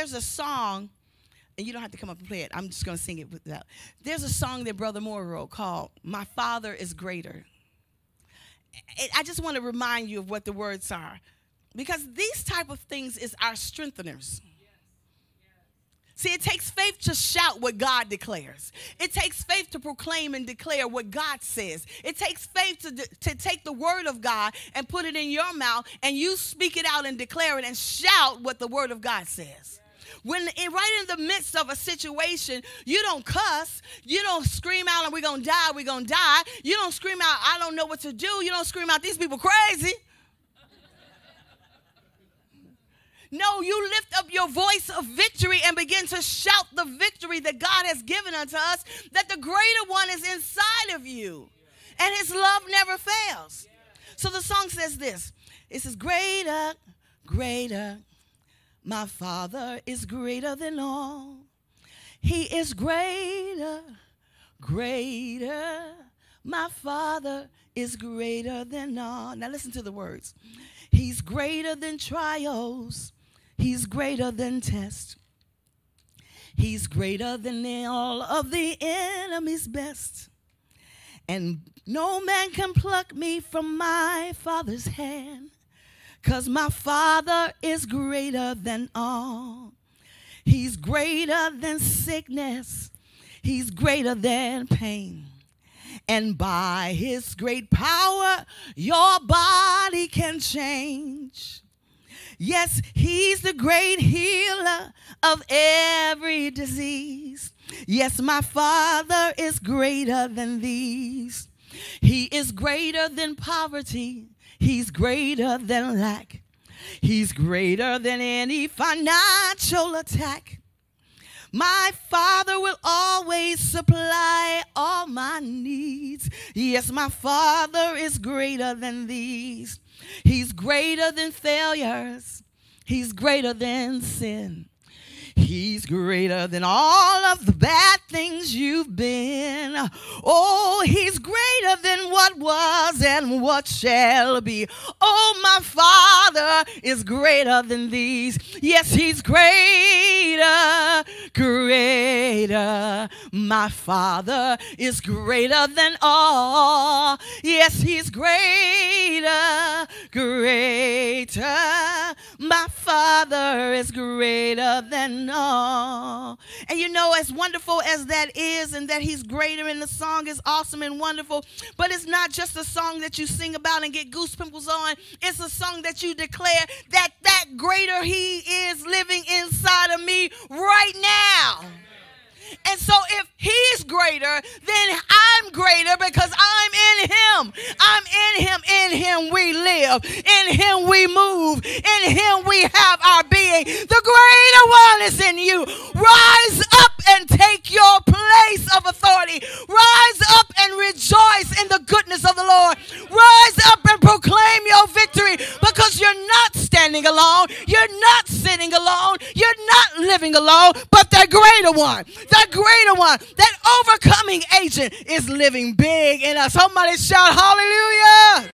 there's a song, and you don't have to come up and play it. I'm just going to sing it without. There's a song that Brother Moore wrote called "My Father Is Greater." I just want to remind you of what the words are, because these type of things is our strengtheners. See, it takes faith to shout what God declares. It takes faith to proclaim and declare what God says. It takes faith to, to take the word of God and put it in your mouth and you speak it out and declare it and shout what the word of God says. When in, right in the midst of a situation, you don't cuss, you don't scream out and we're gonna die, we're gonna die. You don't scream out, I don't know what to do. You don't scream out, these people crazy. No, you lift up your voice of victory and begin to shout the victory that God has given unto us, that the greater one is inside of you. And his love never fails. So the song says this it says, Greater, greater, my Father is greater than all. He is greater, greater. My Father is greater than all. Now listen to the words. He's greater than trials. He's greater than tests. He's greater than all of the enemy's best. And no man can pluck me from my Father's hand, because my Father is greater than all. He's greater than sickness, He's greater than pain. And by His great power, your body can change. Yes, He's the great healer of every disease. Yes, my Father is greater than these. He is greater than poverty. He's greater than lack. He's greater than any financial attack. My Father will always supply all my needs. Yes, my Father is greater than these. He's greater than failures. He's greater than sin. He's greater than all of the bad things you've been. Oh, he's greater than what was and what shall be. Oh, my Father is greater than these. Yes, he's greater, greater. My Father is greater than all. Yes, he's greater, greater. Father is greater than all. And you know, as wonderful as that is, and that He's greater, and the song is awesome and wonderful, but it's not just a song that you sing about and get goose pimples on. It's a song that you declare that that greater He is living inside of me right now. And so if he's greater, then I'm greater because I'm in him. I'm in him. In him we live. In him we move. In him is in you. Rise up and take your place of authority. Rise up and rejoice in the goodness of the Lord. Rise up and proclaim your victory because you're not standing alone. You're not sitting alone. You're not living alone, but the greater one. The greater one. That overcoming agent is living big in us. Somebody shout hallelujah.